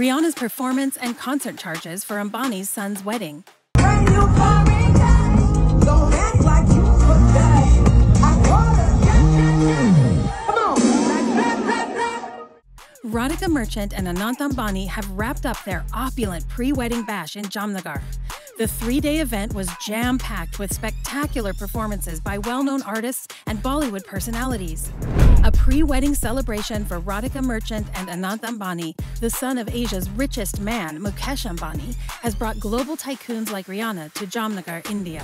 Rihanna's performance and concert charges for Ambani's son's wedding. Radhika Merchant and Anant Ambani have wrapped up their opulent pre wedding bash in Jamnagar. The three day event was jam packed with spectacular performances by well known artists and Bollywood personalities. A pre wedding celebration for Radhika Merchant and Anant Ambani, the son of Asia's richest man, Mukesh Ambani, has brought global tycoons like Rihanna to Jamnagar, India.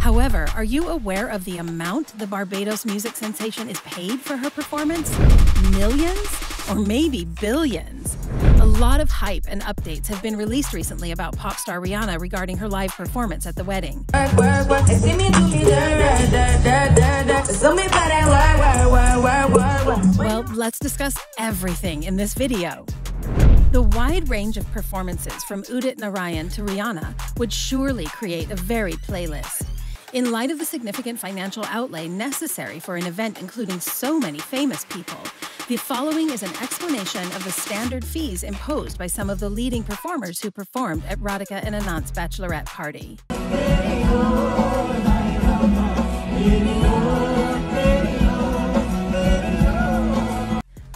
However, are you aware of the amount the Barbados music sensation is paid for her performance? Millions? Or maybe billions? A lot of hype and updates have been released recently about pop star Rihanna regarding her live performance at the wedding. Well, let's discuss everything in this video. The wide range of performances from Udit Narayan to Rihanna would surely create a varied playlist. In light of the significant financial outlay necessary for an event including so many famous people, the following is an explanation of the standard fees imposed by some of the leading performers who performed at Radhika and Anant's bachelorette party.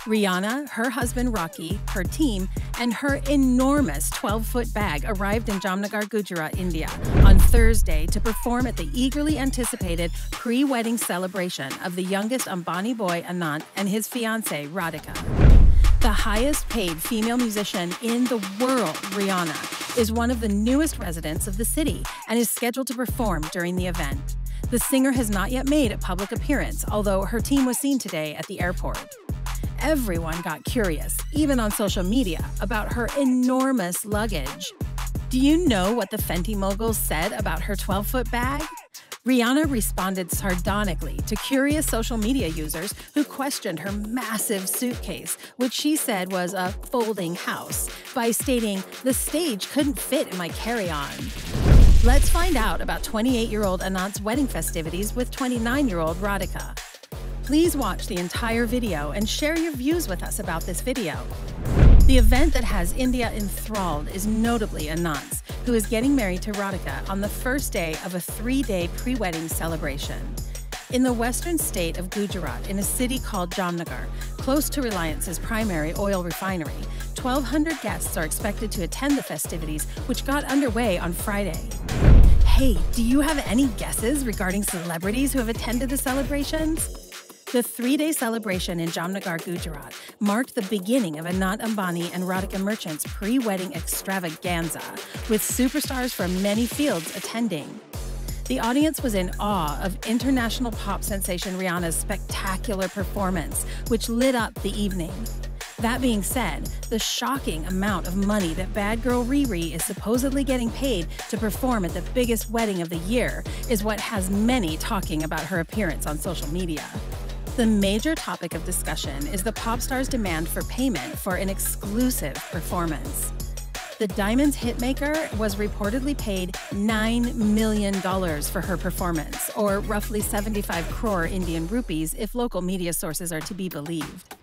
Rihanna, her husband Rocky, her team, and her enormous 12 foot bag arrived in Jamnagar, Gujarat, India on Thursday to perform at the eagerly anticipated pre wedding celebration of the youngest Ambani boy Anant and his fiancee Radhika. The highest paid female musician in the world, Rihanna, is one of the newest residents of the city and is scheduled to perform during the event. The singer has not yet made a public appearance, although her team was seen today at the airport. Everyone got curious, even on social media, about her enormous luggage. Do you know what the Fenty mogul said about her 12 foot bag? Rihanna responded sardonically to curious social media users who questioned her massive suitcase, which she said was a folding house, by stating, The stage couldn't fit in my carry on. Let's find out about 28 year old Anant's wedding festivities with 29 year old Radhika. Please watch the entire video and share your views with us about this video. The event that has India enthralled is notably Anant's, who is getting married to Radhika on the first day of a three day pre wedding celebration. In the western state of Gujarat, in a city called Jamnagar, close to Reliance's primary oil refinery, 1,200 guests are expected to attend the festivities, which got underway on Friday. Hey, do you have any guesses regarding celebrities who have attended the celebrations? The three day celebration in Jamnagar, Gujarat marked the beginning of Anant Ambani and Radhika Merchant's pre wedding extravaganza, with superstars from many fields attending. The audience was in awe of international pop sensation Rihanna's spectacular performance, which lit up the evening. That being said, the shocking amount of money that bad girl Riri is supposedly getting paid to perform at the biggest wedding of the year is what has many talking about her appearance on social media. The major topic of discussion is the pop star's demand for payment for an exclusive performance. The Diamonds hitmaker was reportedly paid $9 million for her performance, or roughly 75 crore Indian rupees if local media sources are to be believed.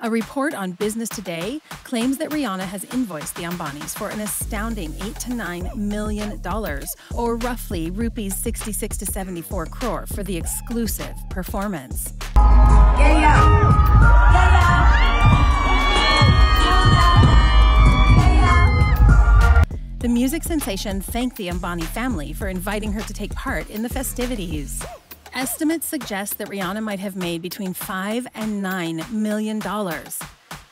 A report on Business Today claims that Rihanna has invoiced the Ambanis for an astounding 8 to 9 million dollars, or roughly rupees 66 to 74 crore for the exclusive performance. The music sensation thanked the Ambani family for inviting her to take part in the festivities. Estimates suggest that Rihanna might have made between 5 and 9 million dollars.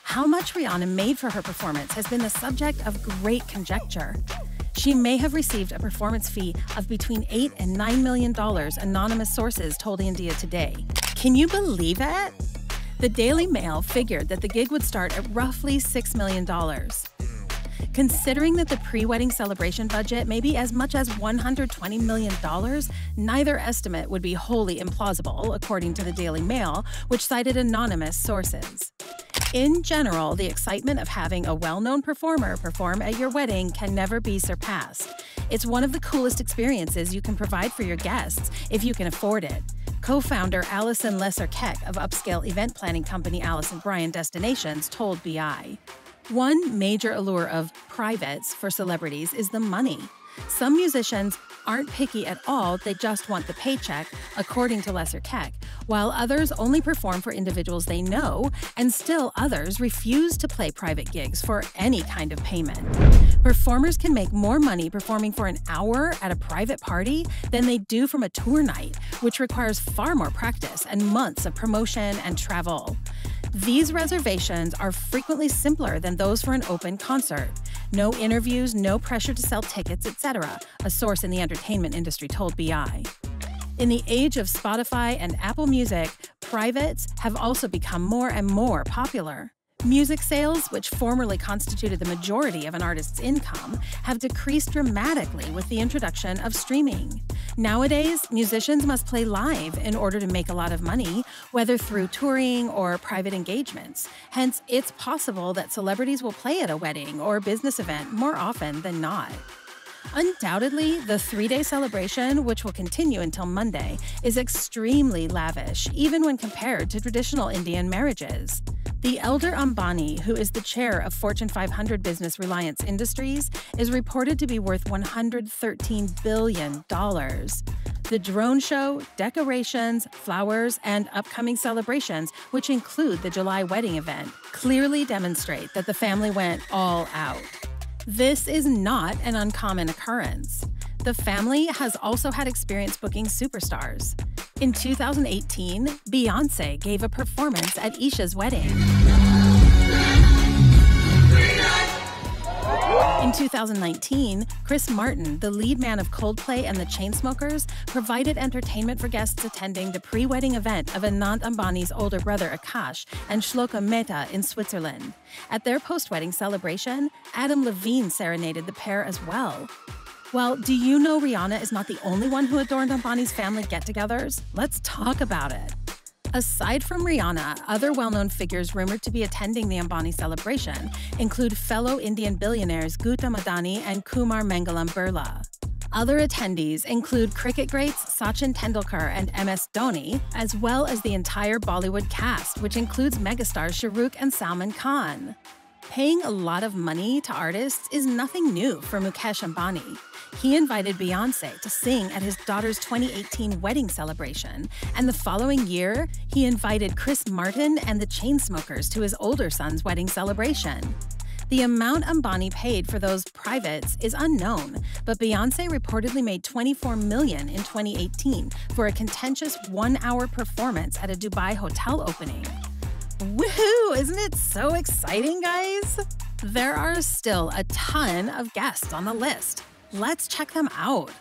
How much Rihanna made for her performance has been the subject of great conjecture. She may have received a performance fee of between 8 and 9 million dollars, anonymous sources told India Today. Can you believe it? The Daily Mail figured that the gig would start at roughly $6 million. Considering that the pre wedding celebration budget may be as much as $120 million, neither estimate would be wholly implausible, according to the Daily Mail, which cited anonymous sources. In general, the excitement of having a well known performer perform at your wedding can never be surpassed. It's one of the coolest experiences you can provide for your guests if you can afford it. Co founder Allison Lesser Keck of upscale event planning company Allison Bryan Destinations told BI. One major allure of privates for celebrities is the money. Some musicians aren't picky at all, they just want the paycheck, according to Lesser Keck, while others only perform for individuals they know, and still others refuse to play private gigs for any kind of payment. Performers can make more money performing for an hour at a private party than they do from a tour night, which requires far more practice and months of promotion and travel. These reservations are frequently simpler than those for an open concert. No interviews, no pressure to sell tickets, etc., a source in the entertainment industry told BI. In the age of Spotify and Apple Music, privates have also become more and more popular. Music sales, which formerly constituted the majority of an artist's income, have decreased dramatically with the introduction of streaming. Nowadays, musicians must play live in order to make a lot of money, whether through touring or private engagements. Hence, it's possible that celebrities will play at a wedding or business event more often than not. Undoubtedly, the three day celebration, which will continue until Monday, is extremely lavish, even when compared to traditional Indian marriages. The elder Ambani, who is the chair of Fortune 500 business Reliance Industries, is reported to be worth $113 billion. The drone show, decorations, flowers, and upcoming celebrations, which include the July wedding event, clearly demonstrate that the family went all out. This is not an uncommon occurrence. The family has also had experience booking superstars. In 2018, Beyonce gave a performance at Isha's wedding. In 2019, Chris Martin, the lead man of Coldplay and the Chainsmokers, provided entertainment for guests attending the pre wedding event of Anand Ambani's older brother Akash and Shloka Mehta in Switzerland. At their post wedding celebration, Adam Levine serenaded the pair as well. Well, do you know Rihanna is not the only one who adorned Ambani's family get togethers? Let's talk about it. Aside from Rihanna, other well known figures rumored to be attending the Ambani celebration include fellow Indian billionaires Gautam Adani and Kumar Mangalam Birla. Other attendees include cricket greats Sachin Tendulkar and MS Dhoni, as well as the entire Bollywood cast, which includes megastars Shah Rukh and Salman Khan. Paying a lot of money to artists is nothing new for Mukesh Ambani. He invited Beyonce to sing at his daughter's 2018 wedding celebration, and the following year, he invited Chris Martin and the Chainsmokers to his older son's wedding celebration. The amount Ambani paid for those privates is unknown, but Beyonce reportedly made 24 million in 2018 for a contentious 1-hour performance at a Dubai hotel opening. Woohoo! Isn't it so exciting, guys? There are still a ton of guests on the list. Let's check them out.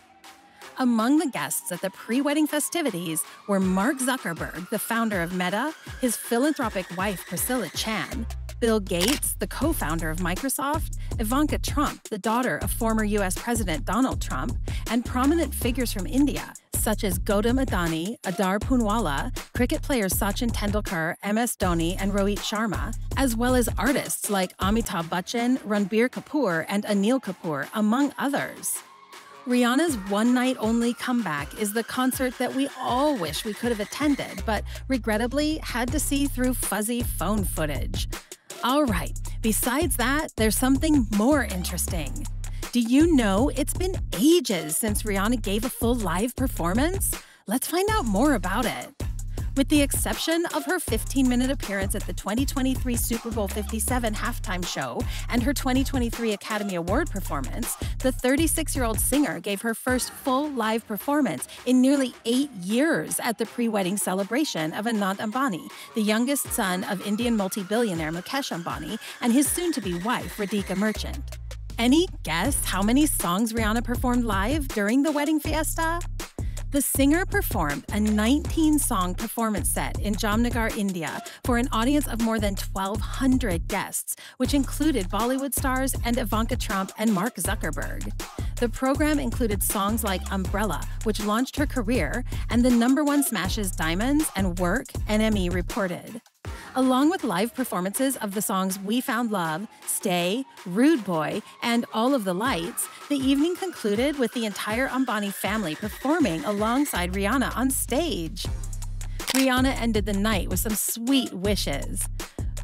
Among the guests at the pre wedding festivities were Mark Zuckerberg, the founder of Meta, his philanthropic wife Priscilla Chan, Bill Gates, the co founder of Microsoft, Ivanka Trump, the daughter of former US President Donald Trump, and prominent figures from India, such as Gautam Adani, Adar Poonawalla, cricket players Sachin Tendulkar, MS Dhoni, and Rohit Sharma, as well as artists like Amitabh Bachchan, Ranbir Kapoor, and Anil Kapoor, among others. Rihanna's one night only comeback is the concert that we all wish we could have attended, but regrettably had to see through fuzzy phone footage. All right, besides that, there's something more interesting. Do you know it's been ages since Rihanna gave a full live performance? Let's find out more about it. With the exception of her 15 minute appearance at the 2023 Super Bowl 57 halftime show and her 2023 Academy Award performance, the 36 year old singer gave her first full live performance in nearly eight years at the pre wedding celebration of Anand Ambani, the youngest son of Indian multi billionaire Mukesh Ambani and his soon to be wife, Radhika Merchant. Any guess how many songs Rihanna performed live during the wedding fiesta? The singer performed a 19 song performance set in Jamnagar, India, for an audience of more than 1,200 guests, which included Bollywood stars and Ivanka Trump and Mark Zuckerberg. The program included songs like Umbrella, which launched her career, and the number one smashes Diamonds and Work, NME reported. Along with live performances of the songs We Found Love, Stay, Rude Boy, and All of the Lights, the evening concluded with the entire Ambani family performing alongside Rihanna on stage. Rihanna ended the night with some sweet wishes.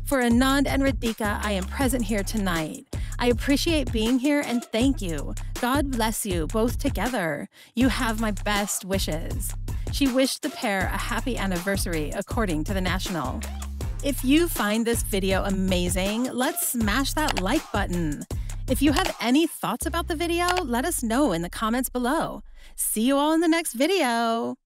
For Anand and Radhika, I am present here tonight. I appreciate being here and thank you. God bless you both together. You have my best wishes. She wished the pair a happy anniversary, according to the National. If you find this video amazing, let's smash that like button. If you have any thoughts about the video, let us know in the comments below. See you all in the next video.